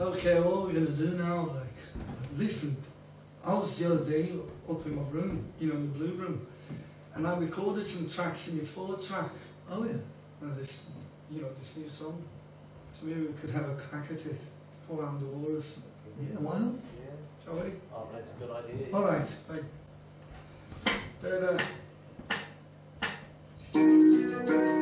Okay, what we're gonna do now, like, listen, I was the other day up in my room, you know, the blue room, and I recorded some tracks in your four track, Oh yeah. uh, this, you know, this new song. So maybe we could have a crack at it, go around the chorus, Yeah, why not? Yeah. shall we? Oh, that's a good idea. All right, like, da-da. I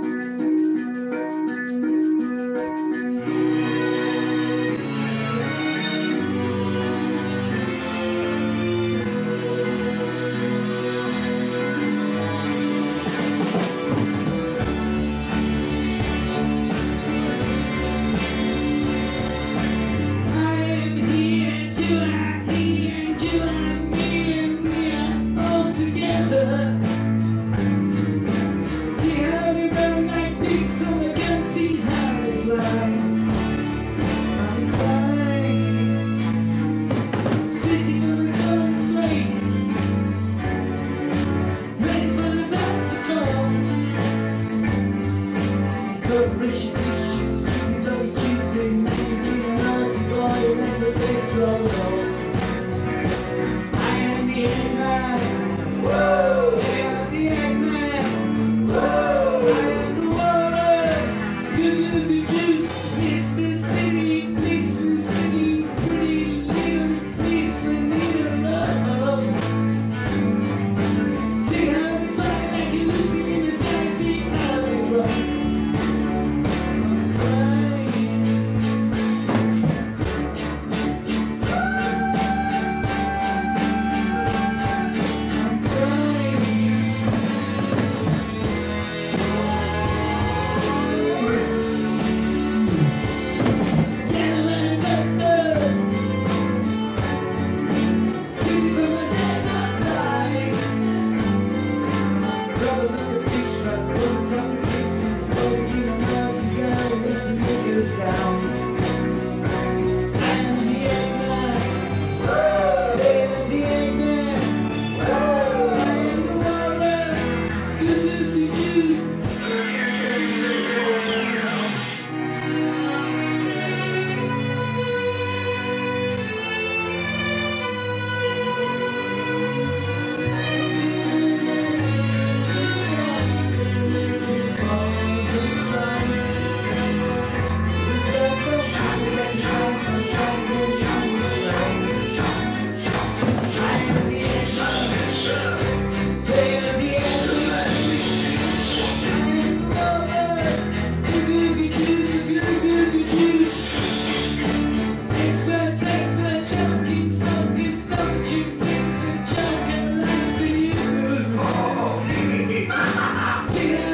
feel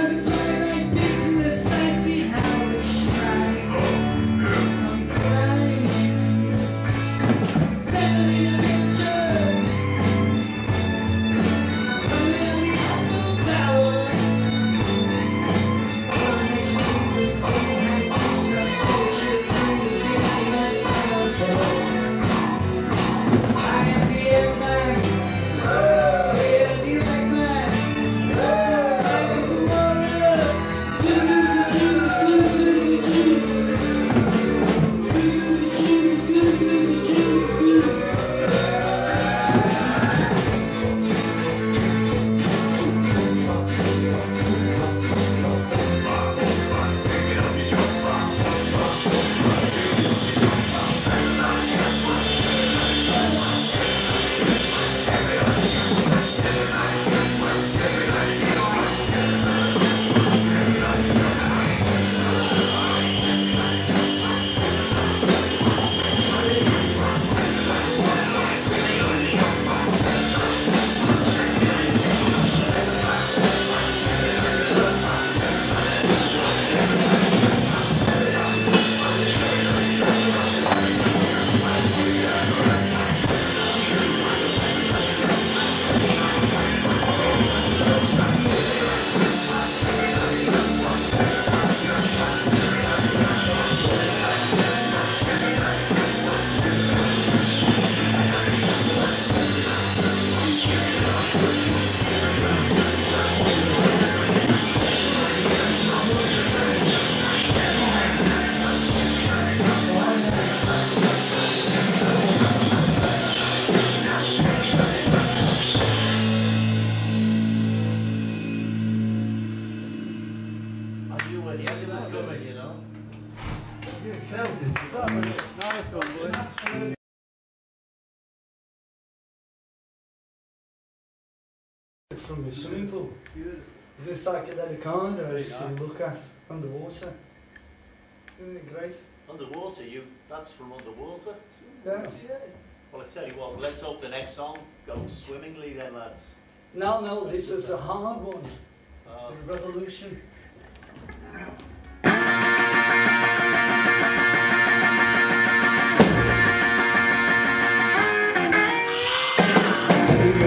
the end was coming, you know. You felt it. That was Nice one, boy. absolutely from the swimming pool. The psychedelic island I used to look at underwater. Isn't it great? Underwater, you, that's from underwater. Yeah. Well, I tell you what, let's hope the next song goes swimmingly then, lads. No, no, this is a hard one. Uh, revolution.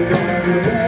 We